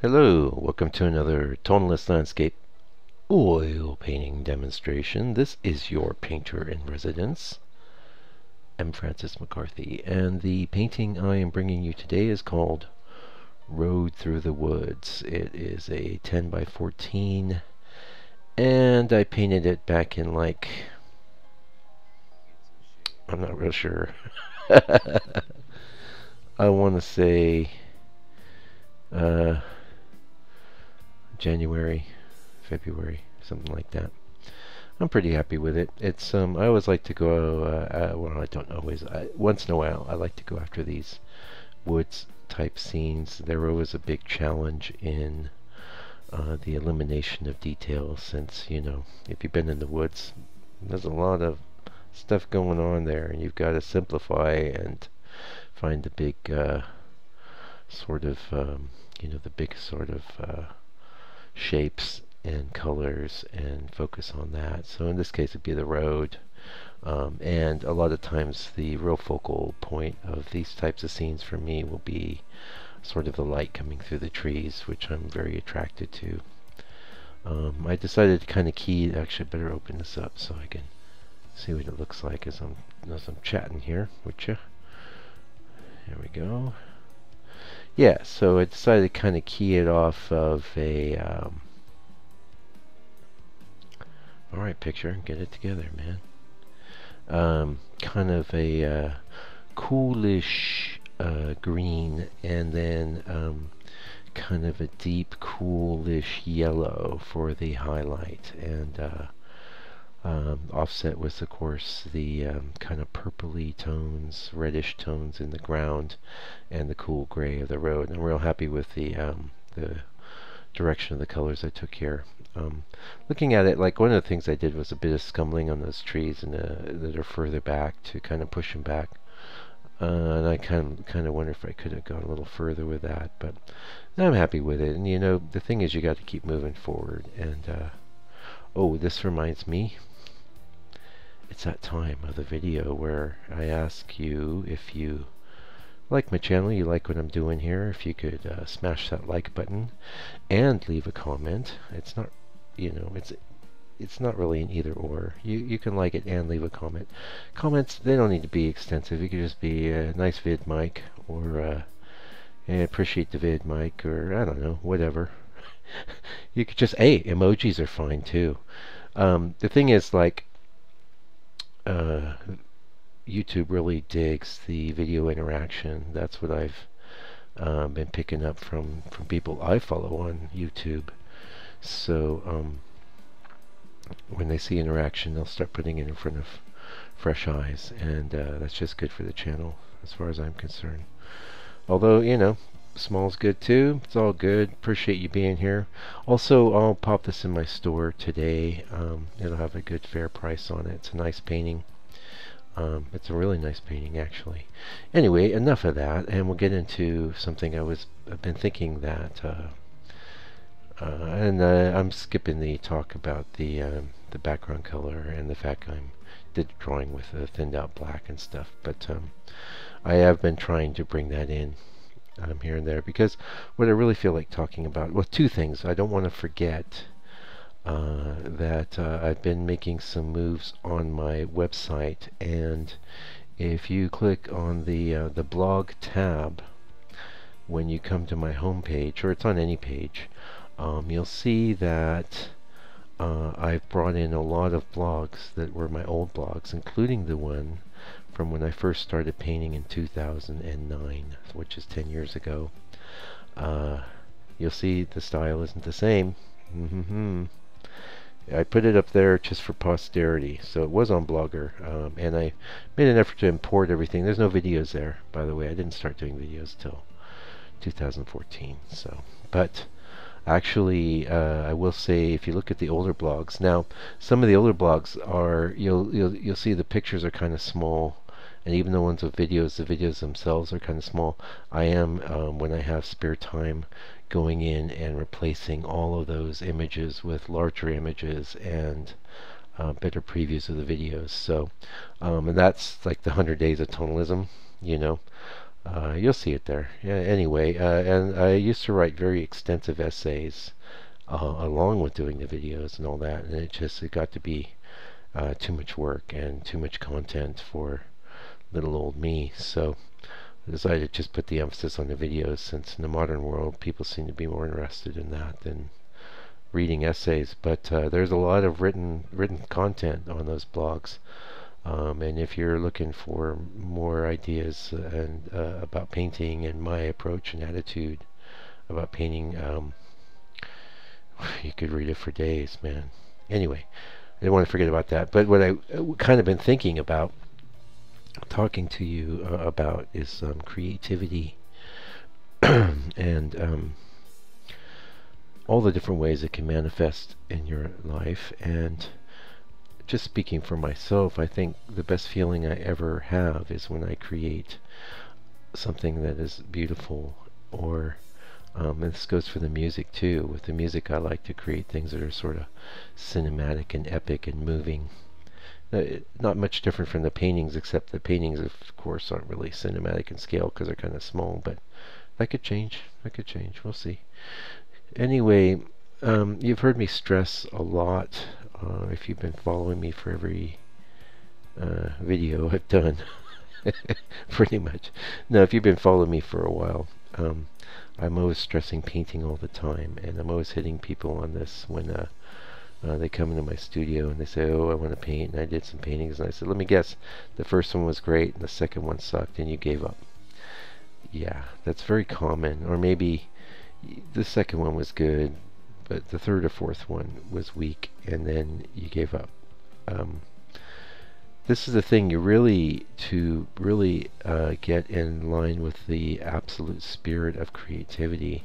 Hello, welcome to another tonalist landscape oil painting demonstration. This is your painter in residence. I'm Francis McCarthy, and the painting I am bringing you today is called Road Through the Woods. It is a 10 by 14, and I painted it back in like, I'm not real sure. I want to say, uh, January, February, something like that. I'm pretty happy with it. It's um, I always like to go. Uh, uh, well, I don't always. I, once in a while, I like to go after these woods type scenes. They're always a big challenge in uh, the elimination of details. Since you know, if you've been in the woods, there's a lot of stuff going on there, and you've got to simplify and find the big uh, sort of, um, you know, the big sort of uh, shapes and colors and focus on that. So in this case it'd be the road. Um, and a lot of times the real focal point of these types of scenes for me will be sort of the light coming through the trees, which I'm very attracted to. Um, I decided to kind of key, actually better open this up so I can see what it looks like as I'm, as I'm chatting here with you. There we go. Yeah, so I decided to kind of key it off of a... Um, Alright, picture, get it together, man. Um, kind of a uh, coolish uh, green and then um, kind of a deep coolish yellow for the highlight and uh, um, offset with of course the um, kind of purpley tones reddish tones in the ground and the cool gray of the road I'm real happy with the um, the direction of the colors I took here um, looking at it, like one of the things I did was a bit of scumbling on those trees and uh, that are further back to kind of push them back. Uh, and I kind of kind of wonder if I could have gone a little further with that, but I'm happy with it. And you know, the thing is, you got to keep moving forward. And uh, oh, this reminds me, it's that time of the video where I ask you if you like my channel, you like what I'm doing here, if you could uh, smash that like button and leave a comment. It's not you know, it's it's not really an either or. You you can like it and leave a comment. Comments they don't need to be extensive. You could just be a nice vid Mike or uh, appreciate the vid Mike or I don't know whatever. you could just hey emojis are fine too. Um, the thing is like uh, YouTube really digs the video interaction. That's what I've uh, been picking up from from people I follow on YouTube. So um, when they see interaction, they'll start putting it in front of fresh eyes, and uh, that's just good for the channel, as far as I'm concerned. Although, you know, small's good too. It's all good. Appreciate you being here. Also, I'll pop this in my store today. Um, it'll have a good fair price on it. It's a nice painting. Um, it's a really nice painting, actually. Anyway, enough of that, and we'll get into something I was I've been thinking that uh, uh, and uh, I'm skipping the talk about the um, the background color and the fact I'm did drawing with a thinned out black and stuff. But um, I have been trying to bring that in um, here and there because what I really feel like talking about, well, two things. I don't want to forget uh, that uh, I've been making some moves on my website, and if you click on the uh, the blog tab when you come to my home page, or it's on any page, um, you'll see that uh, I've brought in a lot of blogs that were my old blogs, including the one from when I first started painting in 2009, which is 10 years ago. Uh, you'll see the style isn't the same. Mm -hmm. I put it up there just for posterity, so it was on Blogger, um, and I made an effort to import everything. There's no videos there, by the way. I didn't start doing videos till 2014, so but actually uh, I will say if you look at the older blogs now some of the older blogs are you'll you'll, you'll see the pictures are kind of small and even the ones with videos the videos themselves are kind of small I am um, when I have spare time going in and replacing all of those images with larger images and uh, better previews of the videos so um, and that's like the 100 days of tonalism you know Uh, you'll see it there. Yeah, anyway, uh, and I used to write very extensive essays uh, along with doing the videos and all that, and it just it got to be uh, too much work and too much content for little old me. So I decided to just put the emphasis on the videos, since in the modern world people seem to be more interested in that than reading essays. But uh, there's a lot of written written content on those blogs. Um, and if you're looking for more ideas and uh, about painting and my approach and attitude about painting, um, you could read it for days, man. Anyway, I didn't want to forget about that. But what I uh, kind of been thinking about talking to you uh, about is um, creativity and um, all the different ways it can manifest in your life and just speaking for myself, I think the best feeling I ever have is when I create something that is beautiful or um, this goes for the music too. With the music, I like to create things that are sort of cinematic and epic and moving. Not much different from the paintings, except the paintings, of course, aren't really cinematic in scale because they're kind of small. But that could change. That could change. We'll see. Anyway, um, you've heard me stress a lot uh, if you've been following me for every uh, video I've done. Pretty much. Now, if you've been following me for a while, um, I'm always stressing painting all the time, and I'm always hitting people on this when uh, uh, they come into my studio and they say, "Oh, I want to paint," and I did some paintings, and I said, "Let me guess, the first one was great, and the second one sucked, and you gave up." Yeah, that's very common, or maybe the second one was good, but the third or fourth one was weak, and then you gave up. Um, this is the thing you really to really uh, get in line with the absolute spirit of creativity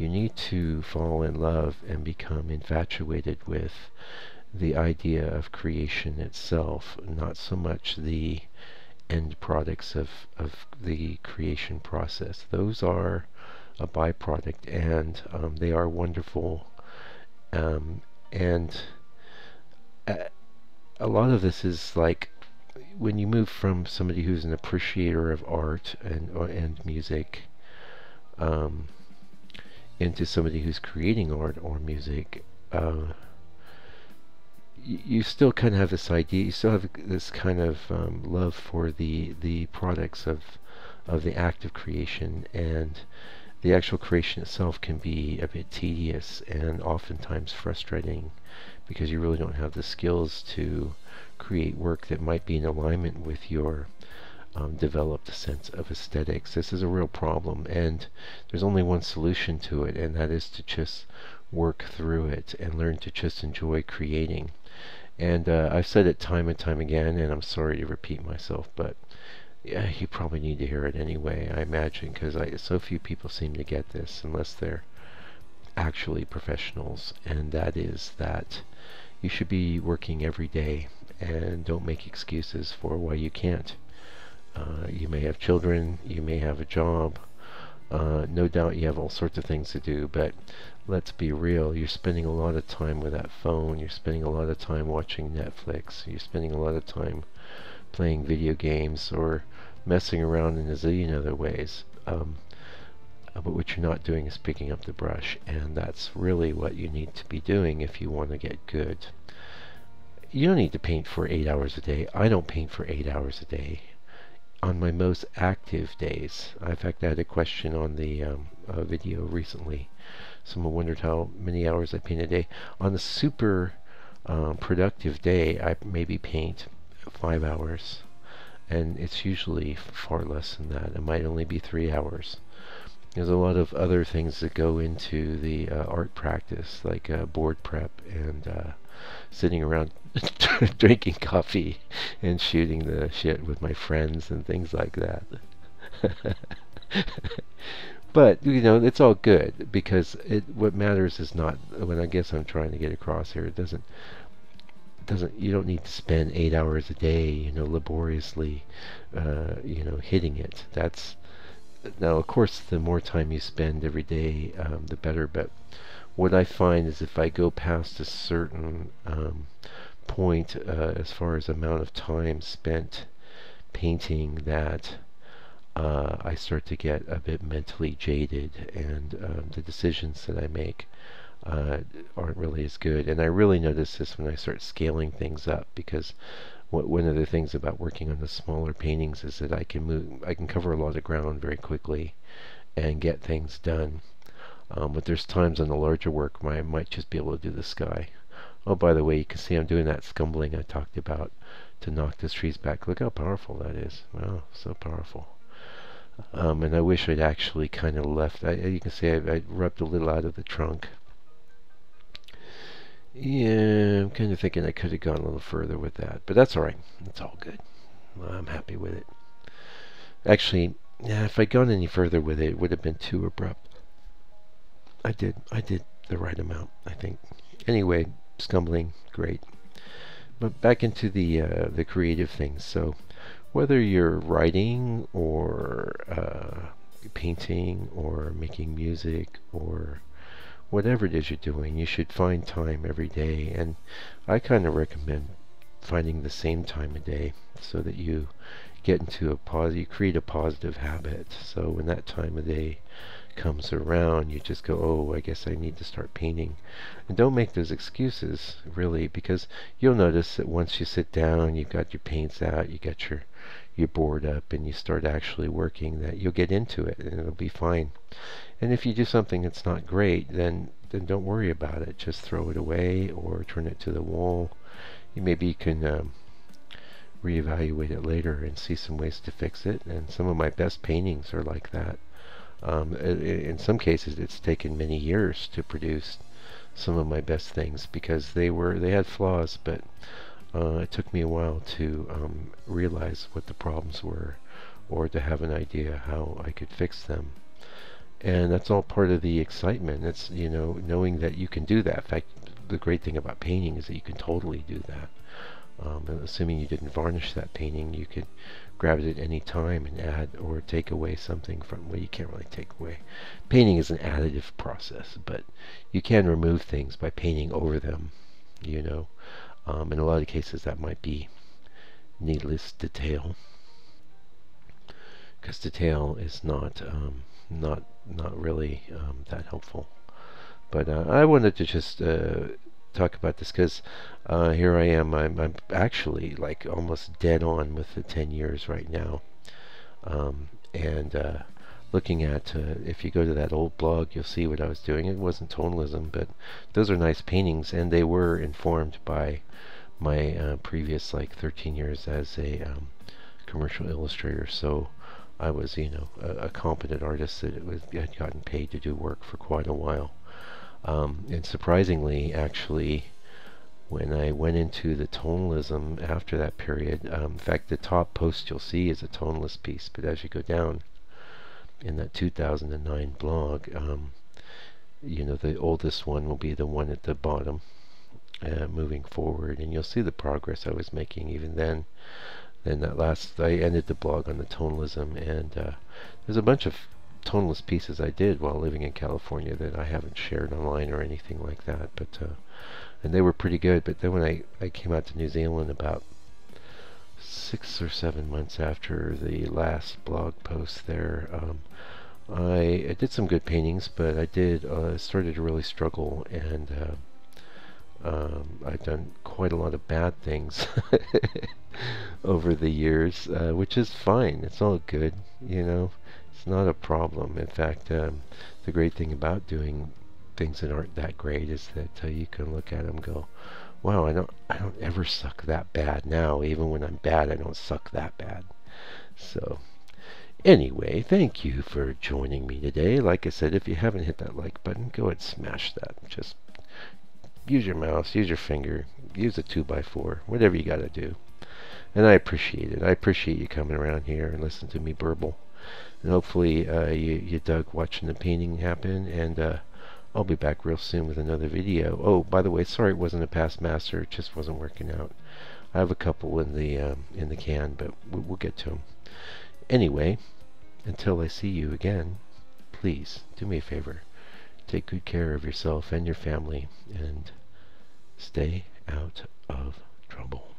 you need to fall in love and become infatuated with the idea of creation itself not so much the end products of, of the creation process. Those are a byproduct and um, they are wonderful. Um, and a, a lot of this is like when you move from somebody who's an appreciator of art and and music um, into somebody who's creating art or music, uh, you still kind of have this idea. You still have this kind of um, love for the the products of of the act of creation, and the actual creation itself can be a bit tedious and oftentimes frustrating because you really don't have the skills to create work that might be in alignment with your um, developed a sense of aesthetics. This is a real problem, and there's only one solution to it, and that is to just work through it and learn to just enjoy creating. And uh, I've said it time and time again, and I'm sorry to repeat myself, but yeah, you probably need to hear it anyway, I imagine, because so few people seem to get this unless they're actually professionals, and that is that you should be working every day and don't make excuses for why you can't. Uh, you may have children, you may have a job, uh, no doubt you have all sorts of things to do, but let's be real. You're spending a lot of time with that phone. You're spending a lot of time watching Netflix. You're spending a lot of time playing video games or messing around in a zillion other ways. Um, uh, but what you're not doing is picking up the brush, and that's really what you need to be doing if you want to get good. You don't need to paint for eight hours a day. I don't paint for eight hours a day. On my most active days, in fact, I had a question on the um, uh, video recently. Someone wondered how many hours I paint a day. On a super um, productive day, I maybe paint five hours and it's usually far less than that. It might only be three hours. There's a lot of other things that go into the uh, art practice, like uh, board prep and uh, sitting around drinking coffee and shooting the shit with my friends and things like that. but you know, it's all good because it. What matters is not. What I guess I'm trying to get across here. It doesn't doesn't you don't need to spend eight hours a day you know laboriously uh, you know hitting it that's now of course the more time you spend every day um, the better but what I find is if I go past a certain um, point uh, as far as amount of time spent painting that uh, I start to get a bit mentally jaded, and um, the decisions that I make uh, aren't really as good. And I really notice this when I start scaling things up because one of the things about working on the smaller paintings is that I can move, I can cover a lot of ground very quickly and get things done. Um, but there's times on the larger work where I might just be able to do the sky. Oh, by the way, you can see I'm doing that scumbling I talked about to knock the trees back. Look how powerful that is. Wow, so powerful. Um, and I wish I'd actually kind of left. I, you can see I, I rubbed a little out of the trunk. Yeah, I'm kind of thinking I could have gone a little further with that. But that's alright. It's all good. I'm happy with it. Actually, yeah, if I'd gone any further with it, it would have been too abrupt. I did. I did the right amount, I think. Anyway, scumbling, great. But back into the uh, the creative things. So, whether you're writing or uh, painting or making music or whatever it is you're doing, you should find time every day. And I kind of recommend finding the same time of day so that you get into a positive, you create a positive habit. So when that time of day comes around, you just go, oh, I guess I need to start painting. And don't make those excuses, really, because you'll notice that once you sit down, you've got your paints out, you got your your board up, and you start actually working, that you'll get into it, and it'll be fine. And if you do something that's not great, then then don't worry about it. Just throw it away or turn it to the wall. You maybe you can um, reevaluate it later and see some ways to fix it. And some of my best paintings are like that. Um, in some cases, it's taken many years to produce some of my best things because they were they had flaws, but uh, it took me a while to um, realize what the problems were, or to have an idea how I could fix them. And that's all part of the excitement. It's you know knowing that you can do that. In fact, the great thing about painting is that you can totally do that. Um, assuming you didn't varnish that painting, you could grab it at any time and add or take away something from, well, you can't really take away. Painting is an additive process, but you can remove things by painting over them, you know. Um, in a lot of cases, that might be needless detail, because detail is not um, not not really um, that helpful. But uh, I wanted to just uh, talk about this because uh, here I am. I'm, I'm, actually like almost dead on with the 10 years right now. Um, and uh, looking at, uh, if you go to that old blog, you'll see what I was doing. It wasn't tonalism, but those are nice paintings, and they were informed by my uh, previous like 13 years as a um, commercial illustrator. So I was, you know, a, a competent artist that was, had gotten paid to do work for quite a while. Um, and surprisingly, actually, when I went into the tonalism after that period, um, in fact, the top post you'll see is a tonalist piece, but as you go down in that 2009 blog, um, you know, the oldest one will be the one at the bottom uh, moving forward, and you'll see the progress I was making even then. Then that last, I ended the blog on the tonalism, and uh, there's a bunch of tonalist pieces I did while living in California that I haven't shared online or anything like that. But uh, and they were pretty good. But then when I I came out to New Zealand about six or seven months after the last blog post there, um, I, I, did some good paintings, but I did uh, started to really struggle and. Uh, um, I've done quite a lot of bad things over the years, uh, which is fine. It's all good, you know. It's not a problem. In fact, um, the great thing about doing things that aren't that great is that uh, you can look at them and go, "Wow, I don't, I don't ever suck that bad now. Even when I'm bad, I don't suck that bad." So, anyway, thank you for joining me today. Like I said, if you haven't hit that like button, go and smash that. Just use your mouse, use your finger, use a 2x4, whatever you got to do. And I appreciate it. I appreciate you coming around here and listening to me burble. And hopefully uh, you, you dug watching the painting happen. And uh, I'll be back real soon with another video. Oh, by the way, sorry it wasn't a past master. It just wasn't working out. I have a couple in the um, in the can, but we'll, we'll get to them. Anyway, until I see you again, please do me a favor. Take good care of yourself and your family, and stay out of trouble.